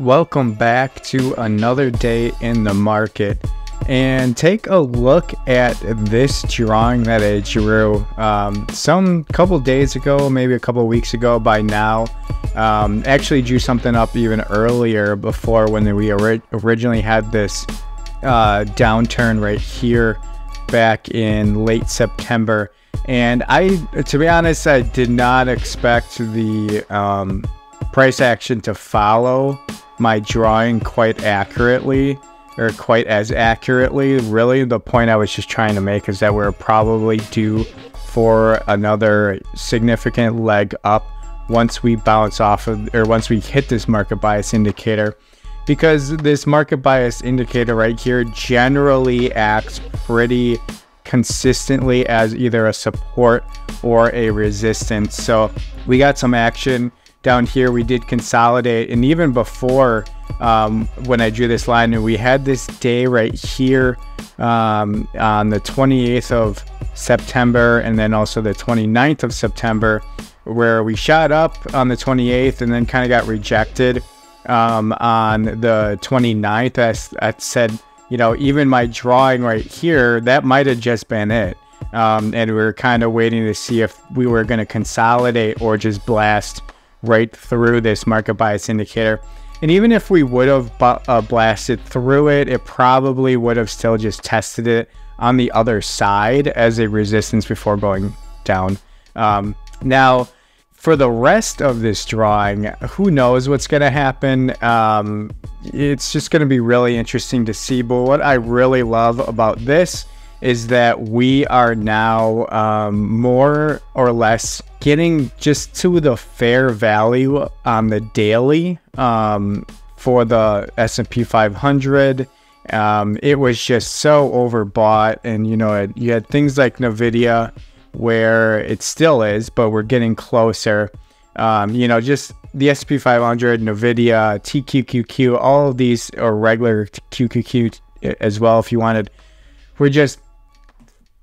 Welcome back to another day in the market. And take a look at this drawing that I drew um, some couple days ago, maybe a couple weeks ago by now. Um, actually, drew something up even earlier before when we ori- originally had this uh, downturn right here back in late September. And I, to be honest, I did not expect the um, price action to follow my drawing quite accurately or quite as accurately. Really, the point I was just trying to make is that we're probably due for another significant leg up once we bounce off of or once we hit this market bias indicator because this market bias indicator right here generally acts pretty consistently as either a support or a resistance. So we got some action down here we did consolidate and even before um, when I drew this line and we had this day right here um, on the 28th of September and then also the 29th of September where we shot up on the 28th and then kind of got rejected um, on the 29th I, I said you know even my drawing right here that might have just been it. Um, and we were kind of waiting to see if we were going to consolidate or just blast right through this market bias indicator. And even if we would have uh, blasted through it, it probably would have still just tested it on the other side as a resistance before going down. Um, now, for the rest of this drawing, who knows what's going to happen? Um, it's just going to be really interesting to see. But what I really love about this is that we are now um, more or less getting just to the fair value on the daily um, for the S&P 500. Um, it was just so overbought, and you know, it, you had things like Nvidia, where it still is, but we're getting closer. Um, you know, just the S&P 500, Nvidia, TQQQ, all of these are regular QQQ as well. If you wanted, we're just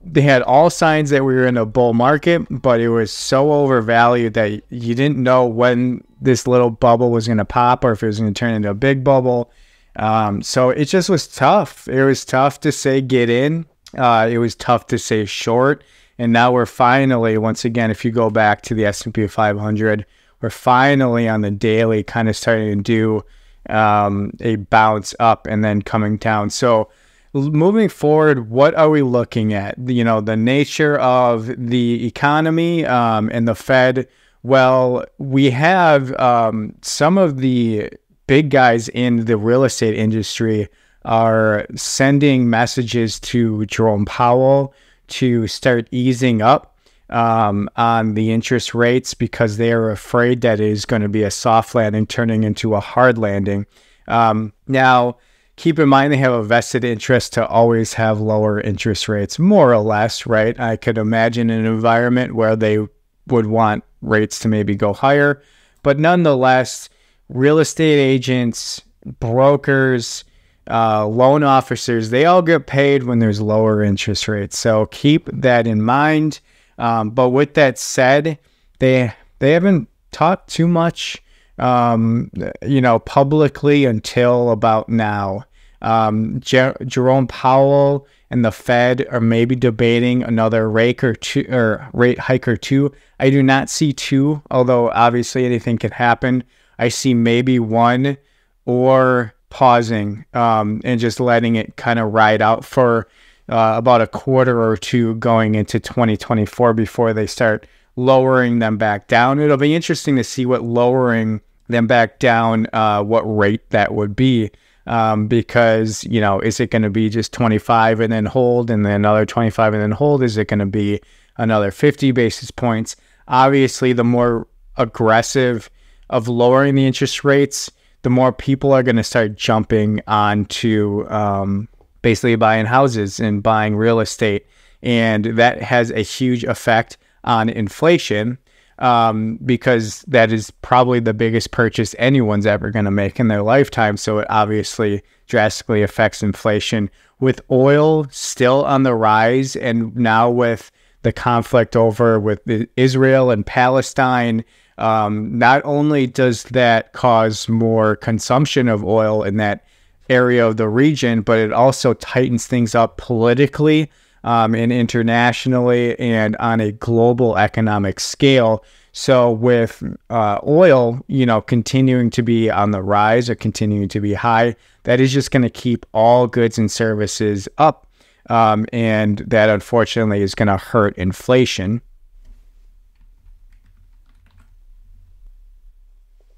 they had all signs that we were in a bull market, but it was so overvalued that you didn't know when this little bubble was going to pop or if it was going to turn into a big bubble. Um, so it just was tough. It was tough to say get in. Uh, it was tough to say short. And now we're finally, once again, if you go back to the S&P 500, we're finally on the daily kind of starting to do um, a bounce up and then coming down. So moving forward, what are we looking at? You know, the nature of the economy um, and the Fed. Well, we have um, some of the big guys in the real estate industry are sending messages to Jerome Powell to start easing up um, on the interest rates because they are afraid that it is going to be a soft landing turning into a hard landing. Um, now, keep in mind they have a vested interest to always have lower interest rates, more or less, right? I could imagine an environment where they would want rates to maybe go higher, but nonetheless, real estate agents, brokers, uh, loan officers, they all get paid when there's lower interest rates. So keep that in mind. Um, but with that said, they they haven't talked too much, um, you know, publicly until about now. Um, Jer- Jerome Powell and the Fed are maybe debating another rate or two or rate hike or two. I do not see two, although obviously anything could happen. I see maybe one or pausing um, and just letting it kind of ride out for uh, about a quarter or two going into 2024 before they start lowering them back down. It'll be interesting to see what lowering them back down, uh, what rate that would be um, because you know is it going to be just 25 and then hold and then another 25 and then hold? Is it going to be another 50 basis points? Obviously the more aggressive of lowering the interest rates the more people are going to start jumping onto um, basically buying houses and buying real estate. And that has a huge effect on inflation um, because that is probably the biggest purchase anyone's ever going to make in their lifetime. So it obviously drastically affects inflation. With oil still on the rise, and now with the conflict over with Israel and Palestine, um, not only does that cause more consumption of oil in that area of the region, but it also tightens things up politically um, and internationally and on a global economic scale. So with uh, oil, you know, continuing to be on the rise or continuing to be high, that is just going to keep all goods and services up. Um, and that unfortunately is going to hurt inflation.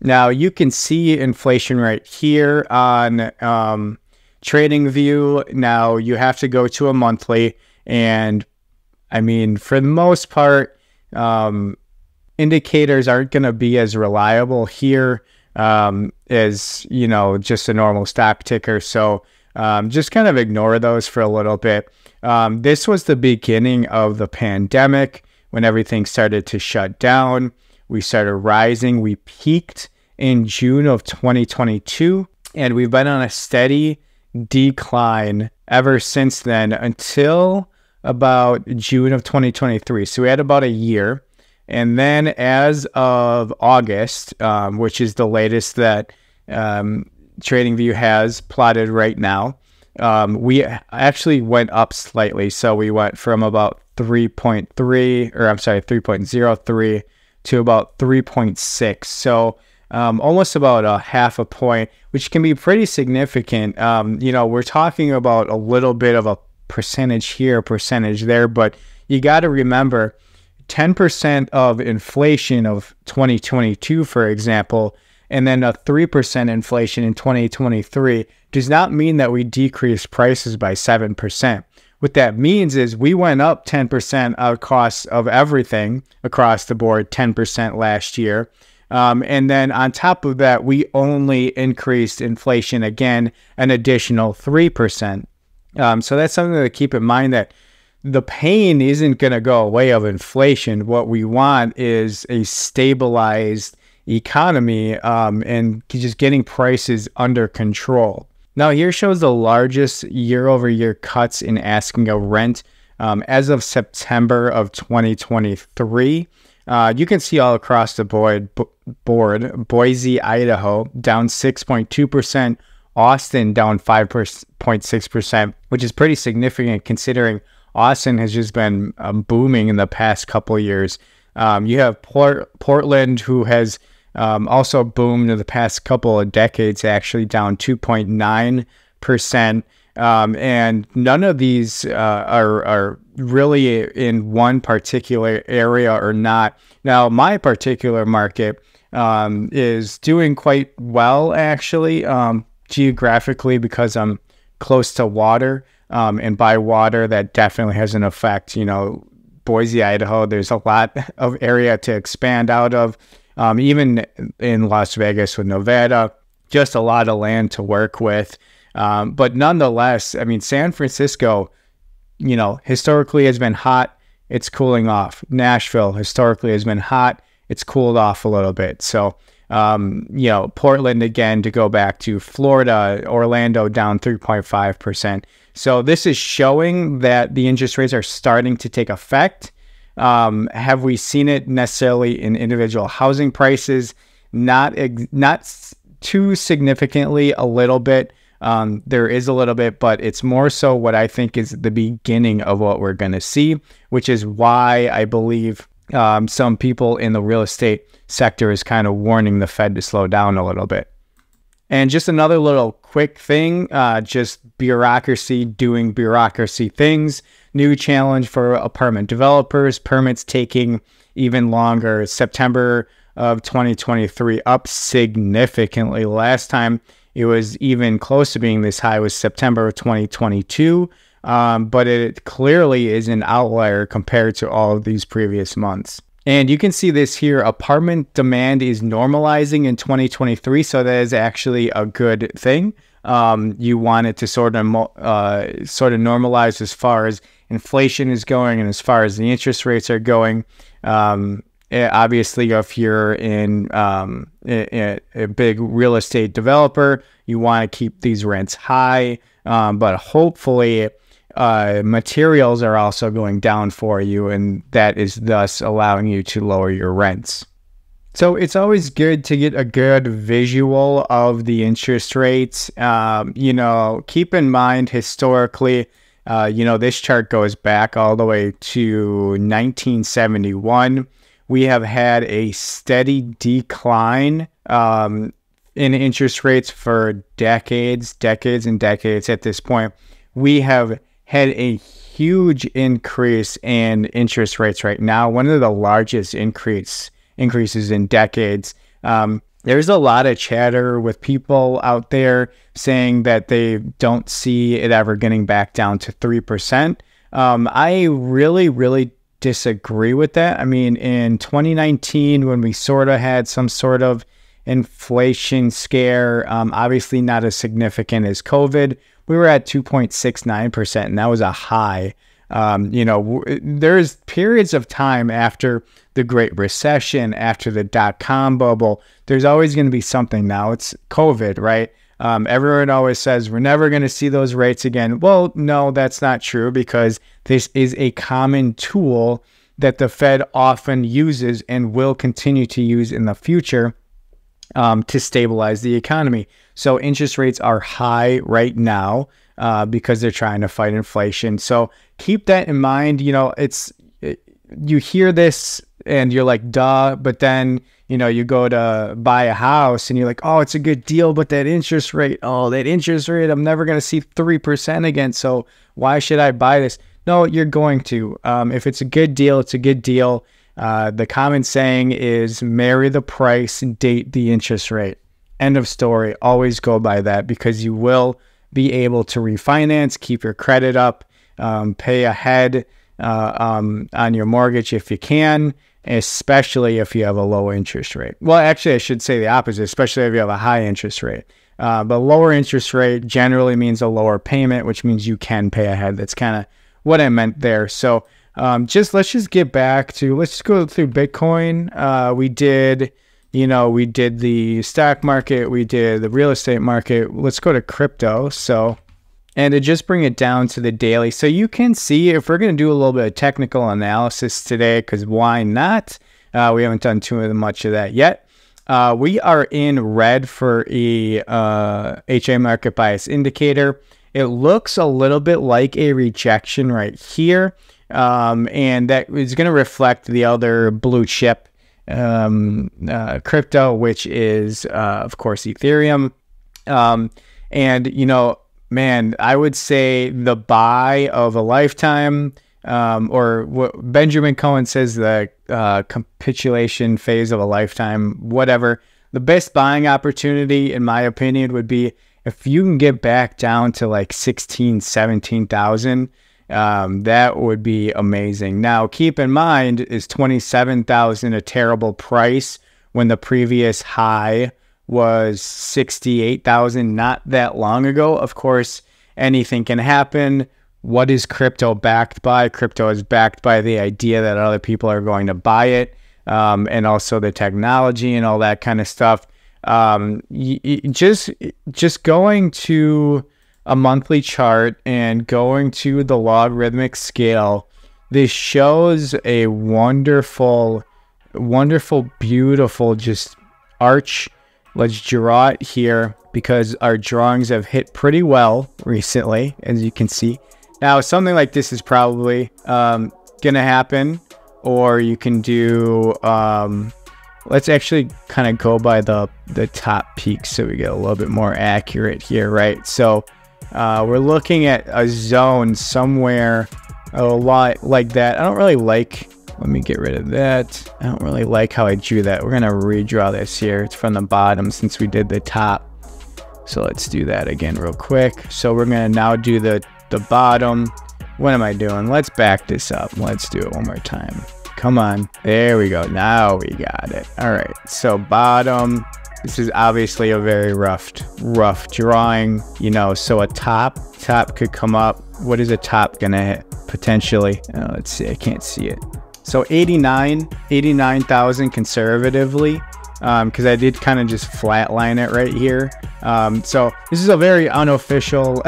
Now you can see inflation right here on um, TradingView. Now you have to go to a monthly, and I mean, for the most part, um, indicators aren't going to be as reliable here um, as you know just a normal stock ticker. So um, just kind of ignore those for a little bit. Um, this was the beginning of the pandemic when everything started to shut down. We started rising. We peaked in June of 2022, and we've been on a steady decline ever since then until about June of 2023. So we had about a year. And then as of August, um, which is the latest that um, TradingView has plotted right now, um, we actually went up slightly. So we went from about 3.3, or I'm sorry, 3.03 to about 3.6. So um, almost about a half a point, which can be pretty significant. Um, you know, we're talking about a little bit of a percentage here, percentage there, but you got to remember 10% of inflation of 2022, for example, and then a 3% inflation in 2023 does not mean that we decrease prices by 7%. What that means is we went up 10% of costs of everything across the board, 10% last year. Um, and then on top of that, we only increased inflation again an additional 3%. Um, so that's something to keep in mind that the pain isn't going to go away of inflation. What we want is a stabilized economy um, and just getting prices under control. Now, here shows the largest year over year cuts in asking a rent um, as of September of 2023. Uh, you can see all across the board, board Boise, Idaho down 6.2%, Austin down 5.6%, which is pretty significant considering Austin has just been um, booming in the past couple years. Um, you have Port- Portland, who has um, also boomed in the past couple of decades, actually down 2.9%. Um, and none of these uh, are, are really in one particular area or not. Now, my particular market um, is doing quite well, actually, um, geographically, because I'm close to water. Um, and by water, that definitely has an effect. You know, Boise, Idaho, there's a lot of area to expand out of. Um, even in Las Vegas with Nevada, just a lot of land to work with. Um, but nonetheless, I mean, San Francisco, you know, historically has been hot. It's cooling off. Nashville historically has been hot. It's cooled off a little bit. So, um, you know, Portland again to go back to Florida, Orlando down 3.5%. So this is showing that the interest rates are starting to take effect. Um, have we seen it necessarily in individual housing prices? Not not too significantly, a little bit. Um, there is a little bit, but it's more so what I think is the beginning of what we're going to see, which is why I believe um, some people in the real estate sector is kind of warning the Fed to slow down a little bit. And just another little quick thing, uh, just bureaucracy doing bureaucracy things. New challenge for apartment developers, permits taking even longer. September of 2023 up significantly. Last time it was even close to being this high was September of 2022, um, but it clearly is an outlier compared to all of these previous months. And you can see this here. Apartment demand is normalizing in 2023, so that is actually a good thing. Um, you want it to sort of uh, sort of normalize as far as inflation is going and as far as the interest rates are going. Um, Eh, obviously, if you're in um, a, a, big real estate developer, you want to keep these rents high. Um, but hopefully, uh, materials are also going down for you, and that is thus allowing you to lower your rents. So it's always good to get a good visual of the interest rates. Um, you know, keep in mind historically, uh, you know, this chart goes back all the way to 1971. We have had a steady decline um, in interest rates for decades, decades, and decades at this point. We have had a huge increase in interest rates right now, one of the largest increase increases in decades. Um, there's a lot of chatter with people out there saying that they don't see it ever getting back down to 3%. Um, I really, really disagree with that. I mean, in 2019, when we sort of had some sort of inflation scare, um, obviously not as significant as COVID, we were at 2.69%, and that was a high. Um, you know, there's periods of time after the Great Recession, after the dot com bubble, there's always going to be something. Now it's COVID, right? Um, everyone always says we're never going to see those rates again. Well, no, that's not true because this is a common tool that the Fed often uses and will continue to use in the future um, to stabilize the economy. So interest rates are high right now uh, because they're trying to fight inflation. So keep that in mind. You know, it's it, you hear this and you're like, duh. But then, you know, you go to buy a house and you're like, oh, it's a good deal, but that interest rate, oh, that interest rate, I'm never going to see 3% again. So why should I buy this? No, you're going to. Um, if it's a good deal, it's a good deal. Uh, the common saying is marry the price, date the interest rate. End of story. Always go by that because you will be able to refinance, keep your credit up, um, pay ahead uh, um, on your mortgage if you can, especially if you have a low interest rate. Well, actually, I should say the opposite, especially if you have a high interest rate. Uh, but lower interest rate generally means a lower payment, which means you can pay ahead. That's kind of what I meant there. So um, just let's just get back to let's just go through Bitcoin. Uh, we did, you know, we did the stock market, we did the real estate market. Let's go to crypto. So and to just bring it down to the daily. So you can see if we're going to do a little bit of technical analysis today, because why not? Uh, we haven't done too much of that yet. Uh, we are in red for a uh, HA market bias indicator. It looks a little bit like a rejection right here, um, and that is going to reflect the other blue chip um, uh, crypto, which is, uh, of course, Ethereum. Um, and, you know, man, I would say the buy of a lifetime, um, or what Benjamin Cowen says, the uh, capitulation phase of a lifetime, whatever. The best buying opportunity, in my opinion, would be if you can get back down to like 16, 17,000. Um, that would be amazing. Now, keep in mind, is 27,000 a terrible price when the previous high was 68,000 not that long ago. Of course, anything can happen. What is crypto backed by? Crypto is backed by the idea that other people are going to buy it um, and also the technology and all that kind of stuff. Um, y- y- just just going to a monthly chart and going to the logarithmic scale, this shows a wonderful, wonderful, beautiful just arch Let's draw it here because our drawings have hit pretty well recently, as you can see. Now, something like this is probably um, going to happen, or you can do, um, let's actually kind of go by the, the top peak so we get a little bit more accurate here, right? So uh, we're looking at a zone somewhere a lot like that. I don't really like let me get rid of that. I don't really like how I drew that. We're to redraw this here. It's from the bottom since we did the top. So let's do that again real quick. So we're to now do the, the bottom. What am I doing? Let's back this up. Let's do it one more time. Come on. There we go. Now we got it. All right. So bottom. This is obviously a very rough, rough drawing, you know, so a top, top could come up. What is a top gonna hit potentially? Uh, let's see, I can't see it. So 89, 89,000 conservatively, because um, I did kind of just flatline it right here. Um, so this is a very unofficial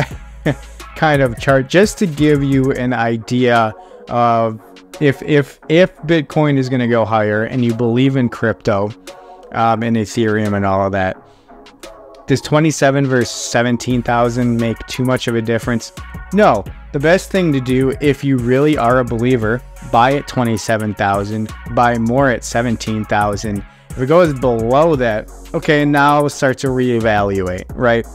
kind of chart just to give you an idea of if if if Bitcoin is going to go higher and you believe in crypto, um, and Ethereum and all of that, does 27 versus 17,000 make too much of a difference? No. The best thing to do if you really are a believer, buy at 27,000, buy more at 17,000. If it goes below that, okay, now start to reevaluate, right?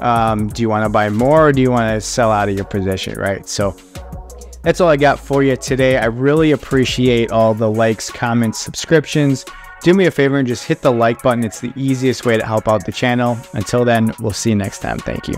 Um, do you want to buy more or do you want to sell out of your position, right? So that's all I got for you today. I really appreciate all the likes, comments, subscriptions. Do me a favor and just hit the like button. It's the easiest way to help out the channel. Until then, we'll see you next time. Thank you.